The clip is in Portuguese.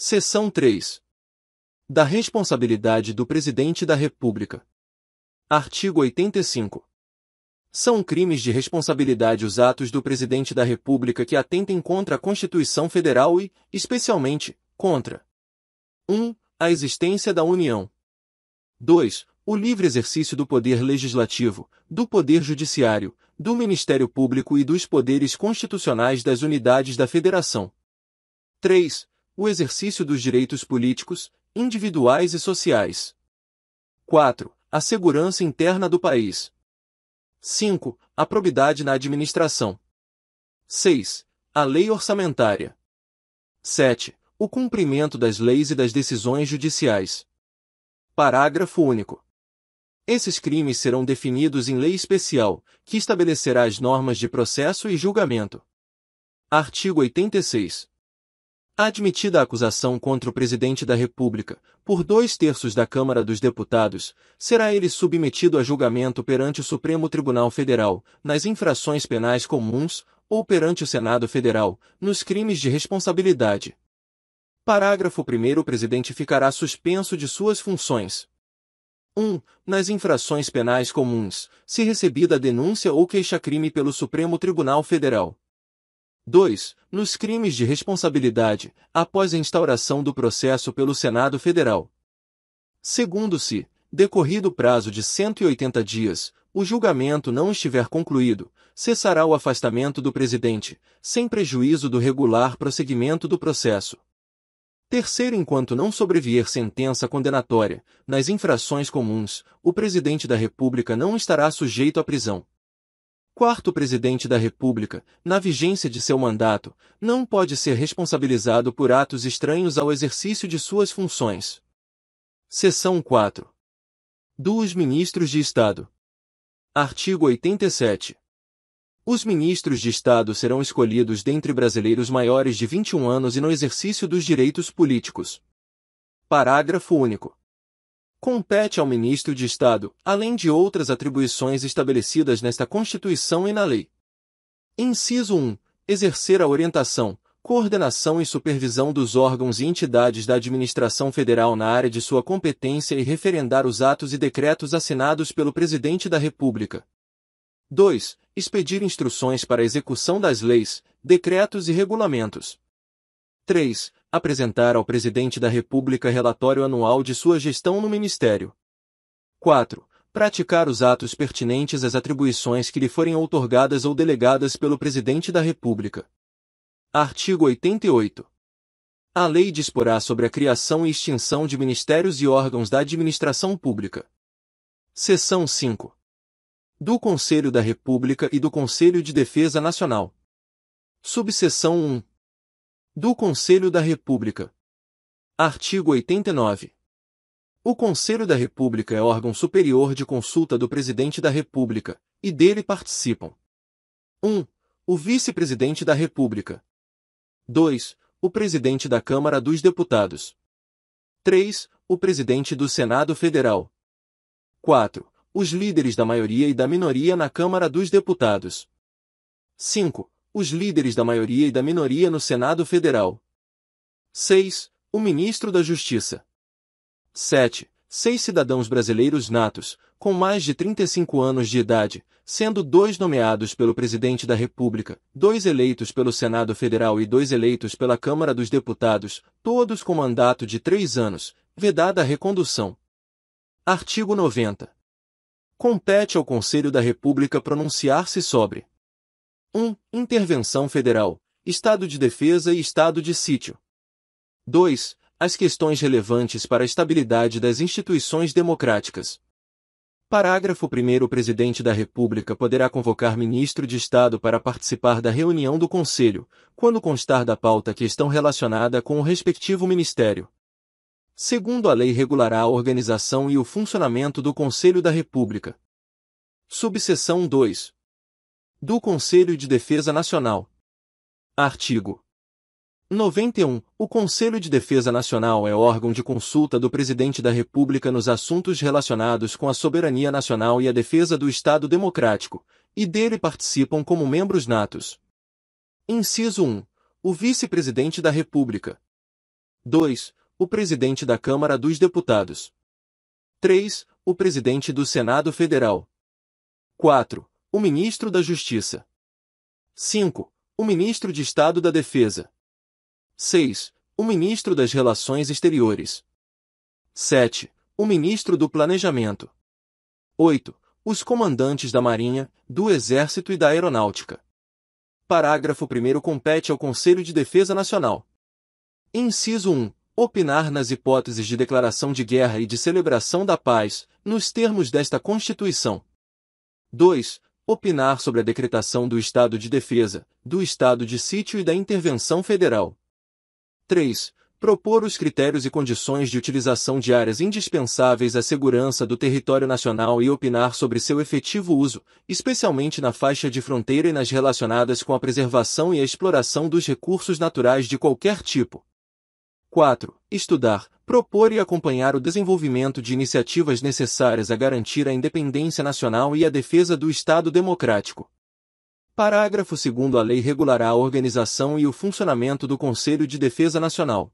Seção 3. Da responsabilidade do Presidente da República. Artigo 85. São crimes de responsabilidade os atos do Presidente da República que atentem contra a Constituição Federal e, especialmente, contra 1. A existência da União. 2. O livre exercício do poder legislativo, do poder judiciário, do Ministério Público e dos poderes constitucionais das unidades da Federação. 3. O exercício dos direitos políticos, individuais e sociais. 4. A segurança interna do país. 5. A probidade na administração. 6. A lei orçamentária. 7. O cumprimento das leis e das decisões judiciais. Parágrafo único. Esses crimes serão definidos em lei especial, que estabelecerá as normas de processo e julgamento. Artigo 86. Admitida a acusação contra o Presidente da República, por dois terços da Câmara dos Deputados, será ele submetido a julgamento perante o Supremo Tribunal Federal, nas infrações penais comuns, ou perante o Senado Federal, nos crimes de responsabilidade. Parágrafo 1 O Presidente ficará suspenso de suas funções. 1. Nas infrações penais comuns, se recebida denúncia ou queixa-crime pelo Supremo Tribunal Federal. 2. Nos crimes de responsabilidade, após a instauração do processo pelo Senado Federal. Segundo-se, decorrido o prazo de 180 dias, o julgamento não estiver concluído, cessará o afastamento do presidente, sem prejuízo do regular prosseguimento do processo. Terceiro, enquanto não sobrevier sentença condenatória, nas infrações comuns, o presidente da República não estará sujeito à prisão. Quarto presidente da República, na vigência de seu mandato, não pode ser responsabilizado por atos estranhos ao exercício de suas funções. Seção 4. Dos Ministros de Estado. Artigo 87. Os ministros de Estado serão escolhidos dentre brasileiros maiores de 21 anos e no exercício dos direitos políticos. Parágrafo único. Compete ao ministro de Estado, além de outras atribuições estabelecidas nesta Constituição e na lei. Inciso 1. Exercer a orientação, coordenação e supervisão dos órgãos e entidades da administração federal na área de sua competência e referendar os atos e decretos assinados pelo Presidente da República. 2. Expedir instruções para a execução das leis, decretos e regulamentos. 3 apresentar ao Presidente da República relatório anual de sua gestão no Ministério. 4. Praticar os atos pertinentes às atribuições que lhe forem outorgadas ou delegadas pelo Presidente da República. Artigo 88. A lei disporá sobre a criação e extinção de ministérios e órgãos da administração pública. Seção 5. Do Conselho da República e do Conselho de Defesa Nacional. Subseção 1 do Conselho da República. Artigo 89. O Conselho da República é órgão superior de consulta do Presidente da República, e dele participam 1. O Vice-Presidente da República. 2. O Presidente da Câmara dos Deputados. 3. O Presidente do Senado Federal. 4. Os líderes da maioria e da minoria na Câmara dos Deputados. 5 os líderes da maioria e da minoria no Senado Federal. 6. O Ministro da Justiça. 7. Seis cidadãos brasileiros natos, com mais de 35 anos de idade, sendo dois nomeados pelo Presidente da República, dois eleitos pelo Senado Federal e dois eleitos pela Câmara dos Deputados, todos com mandato de três anos, vedada a recondução. Artigo 90. Compete ao Conselho da República pronunciar-se sobre 1. Intervenção federal, Estado de defesa e Estado de sítio. 2. As questões relevantes para a estabilidade das instituições democráticas. Parágrafo 1 O Presidente da República poderá convocar ministro de Estado para participar da reunião do Conselho, quando constar da pauta questão relacionada com o respectivo ministério. Segundo a lei regulará a organização e o funcionamento do Conselho da República. Subseção 2 do Conselho de Defesa Nacional. Artigo 91. O Conselho de Defesa Nacional é órgão de consulta do Presidente da República nos assuntos relacionados com a soberania nacional e a defesa do Estado Democrático, e dele participam como membros natos. Inciso 1. O Vice-Presidente da República. 2. O Presidente da Câmara dos Deputados. 3. O Presidente do Senado Federal. 4. O Ministro da Justiça. 5. O Ministro de Estado da Defesa. 6. O Ministro das Relações Exteriores. 7. O Ministro do Planejamento. 8. Os comandantes da Marinha, do Exército e da Aeronáutica. Parágrafo 1 compete ao Conselho de Defesa Nacional. Inciso 1. Opinar nas hipóteses de declaração de guerra e de celebração da paz, nos termos desta Constituição. 2. Opinar sobre a decretação do estado de defesa, do estado de sítio e da intervenção federal. 3 propor os critérios e condições de utilização de áreas indispensáveis à segurança do território nacional e opinar sobre seu efetivo uso, especialmente na faixa de fronteira e nas relacionadas com a preservação e a exploração dos recursos naturais de qualquer tipo. 4. Estudar, propor e acompanhar o desenvolvimento de iniciativas necessárias a garantir a independência nacional e a defesa do Estado democrático. Parágrafo 2 A lei regulará a organização e o funcionamento do Conselho de Defesa Nacional.